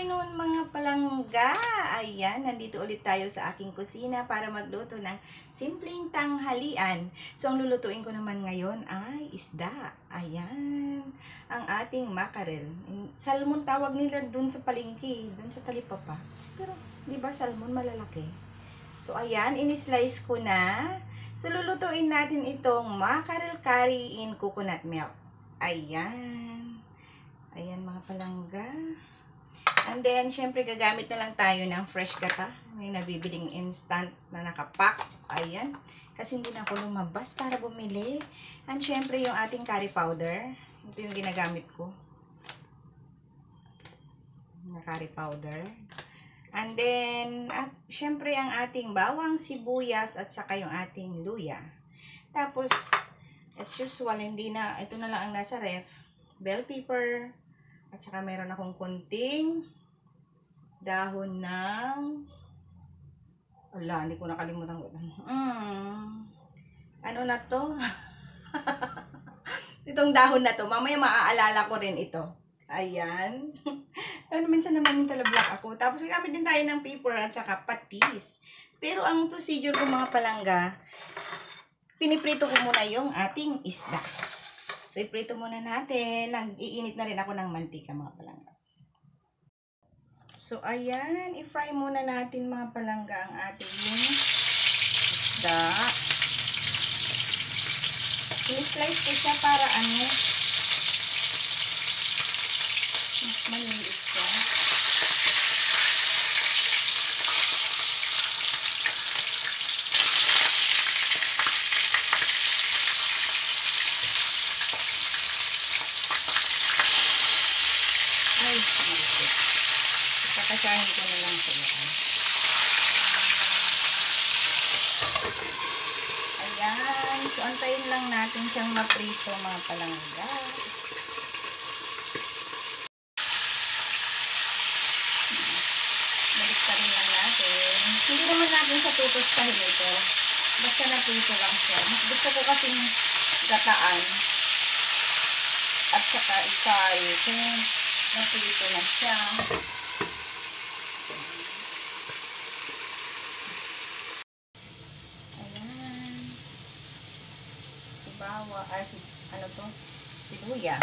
afternoon mga palangga! Ayan, nandito ulit tayo sa aking kusina para magluto ng simpleng tanghalian. So, ang lulutuin ko naman ngayon ay isda. Ayan, ang ating mackerel. Salmon tawag nila dun sa palengke, dun sa talipapa. Pero, di ba salmon malalaki? So, ayan, in-slice ko na. So, lulutuin natin itong mackerel curry in coconut milk. Ayan. Ayan mga palangga. And then, syempre, gagamit na lang tayo ng fresh gata. May nabibiling instant na nakapack. Ayan. Kasi hindi na ako lumabas para bumili. And syempre, yung ating curry powder. Ito yung ginagamit ko. Na curry powder. And then, at syempre, ang ating bawang sibuyas at saka yung ating luya. Tapos, as usual, hindi na, ito na lang ang nasa ref. Bell pepper. At saka meron akong kunting dahon ng wala, hindi ko nakalimutan ko. Mm. Ano na to? Itong dahon na to. Mamaya maaalala ko rin ito. Ayan. ano, minsan naman yung talablock ako. Tapos gamit din tayo ng paper at saka patis. Pero ang procedure ko mga palangga, piniprito ko muna yung ating isda. So, iprito muna natin. Nag-iinit na rin ako ng mantika, mga palangga. So, ayan. I-fry muna natin, mga palangga, ang ating isda. I-slice ko siya para ano, mas maliit siya. Ay, Jesus. Kakasahin ko na lang sila. Ayan. So, antayin lang natin siyang maprito mga palangga. Balik pa rin lang natin. Hindi naman natin sa tutostahin ito. Basta naprito lang siya. Mas gusto ko kasing gataan. At saka ikay. Kung naprito na siya. Ayan. Sibawa, ay si, ano to? Sibuya.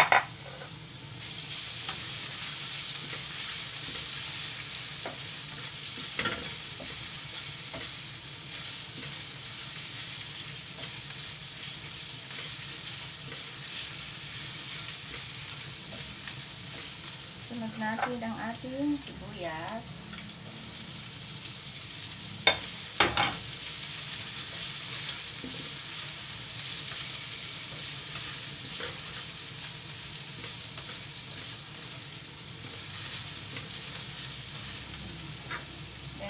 Sunod natin ang ating sibuyas.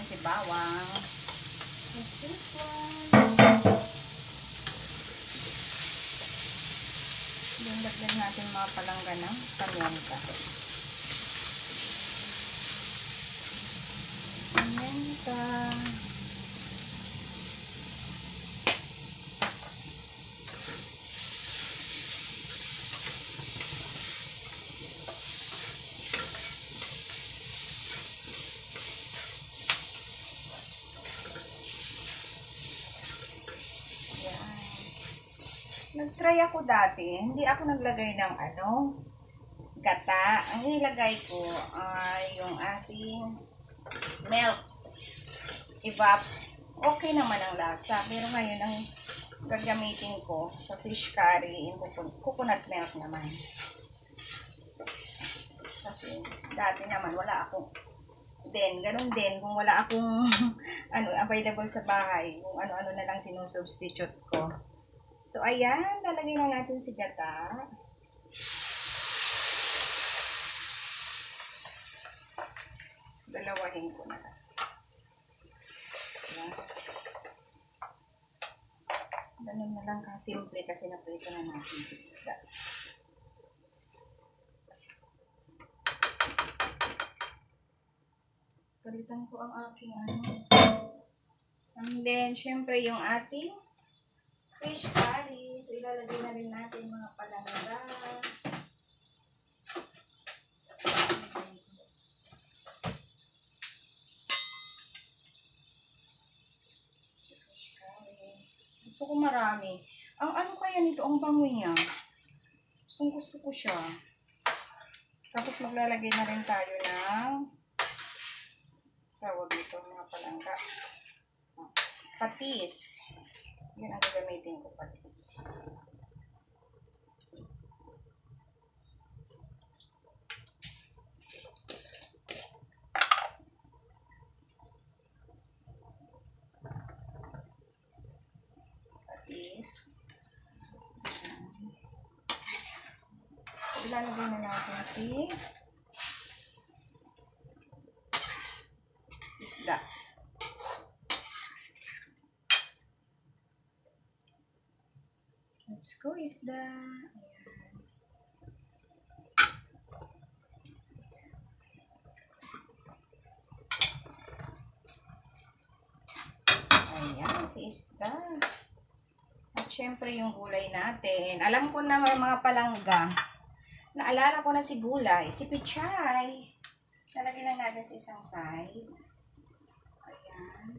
Si bawang. This is one. Yung dagdag natin mga palangga ng kamyangka. Kamyangka. Nag-try ako dati. Hindi ako naglagay ng ano, gata. Ang nilagay ko ay yung ating milk. Evap. Okay naman ang lasa. Pero ngayon ang gagamitin ko sa fish curry coconut, coconut milk naman. Kasi dati naman wala akong din, ganun din, kung wala akong ano, available sa bahay, kung ano-ano na lang sinusubstitute ko. So, ayan, lalagay na natin si gata. Dalawahin ko na. Ayan. Ganun na lang kasimple kasi naprito na natin si isda. Palitan ko ang aking ano. And then, syempre, yung ating fish curry. So, ilalagay na rin natin mga palalaga. Gusto ko marami. Ang ano kaya nito? Ang bango niya. Gusto, gusto ko siya. Tapos maglalagay na rin tayo ng tawag dito mga palangga. Patis. Patis. Yun ang gagamitin ko, patis. Patis. Ilalagay na natin si isda. Let's go, isda. Ayan. Ayan, si isda. At syempre yung gulay natin. Alam ko na mga palangga. Naalala ko na si gulay. Si pichay. Lalagyan lang natin sa isang side. Ayan.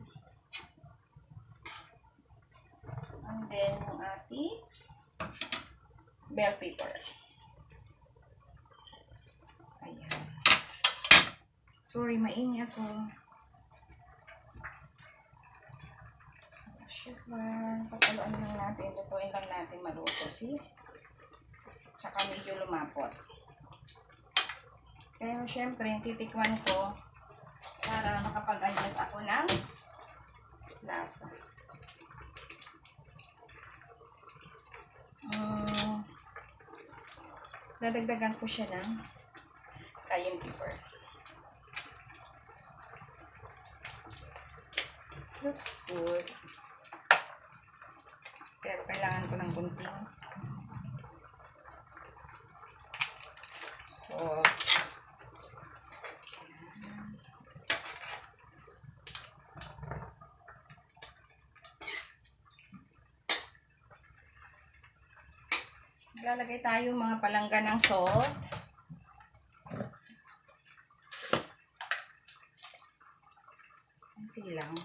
And then, yung ating bell pepper. Ayan. Sorry, maingi ako. So, as usual, papaluan lang natin. Lutuin lang natin maluto. See? Tsaka medyo lumapot. Pero syempre, titikman ko para makapag-adjust ako ng lasa. Um, dadagdagan ko siya ng cayenne pepper. Looks good. Pero kailangan ko ng kunting salt. Lalagay tayo mga palangga ng salt. Kunti lang.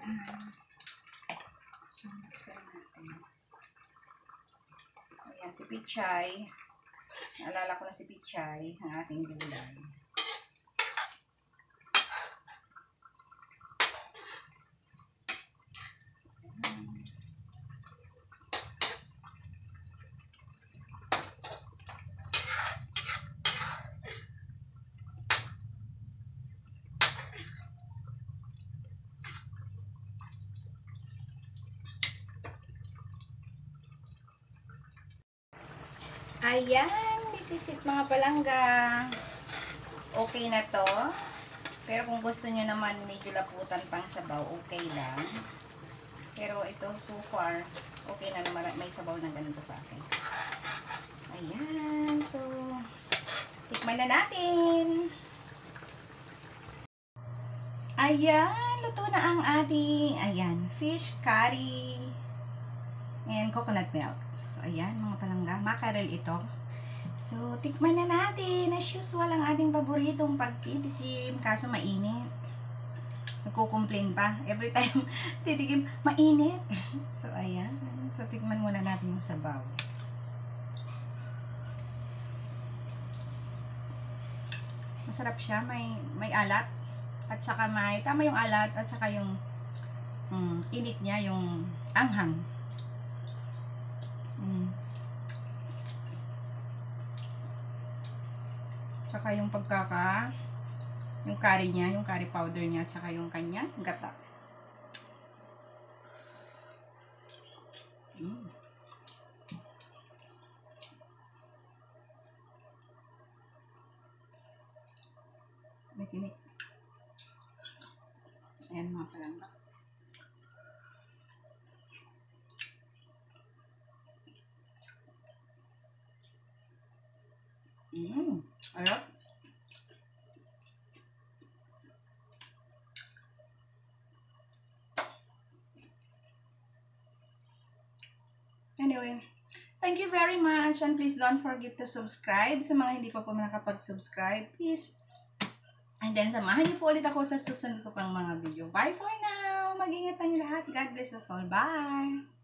Ayan. So, mixer natin. Ayan, si Pichay. Naalala ko na si Pichay, ang ating gulay. Ayan, this is it mga palangga. Okay na to. Pero kung gusto nyo naman medyo laputan pang sabaw, okay lang. Pero ito, so far, okay na naman. May sabaw na ganito sa akin. Ayan, so, tikman na natin. Ayan, luto na ang ating, ayan, fish curry and coconut milk. So, ayan, mga palangga. Mackerel ito. So, tikman na natin. As usual, ang ating paboritong pagtitikim. Kaso, mainit. Nagko-complain pa. Every time titikim, mainit. So, ayan. So, tikman muna natin yung sabaw. Masarap siya. May, may alat. At saka may, tama yung alat. At saka yung mm, init niya, yung anghang. Mm. Tsaka yung pagkaka, yung curry niya, yung curry powder niya, tsaka yung kanya, gata. Mm. May tinik. Ayan mga palangga. Mm, ayun. Anyway, thank you very much and please don't forget to subscribe sa mga hindi pa po nakapag-subscribe. Please. And then, samahan niyo po ulit ako sa susunod ko pang mga video. Bye for now! mag-ingat tayong lahat. God bless us all. Bye!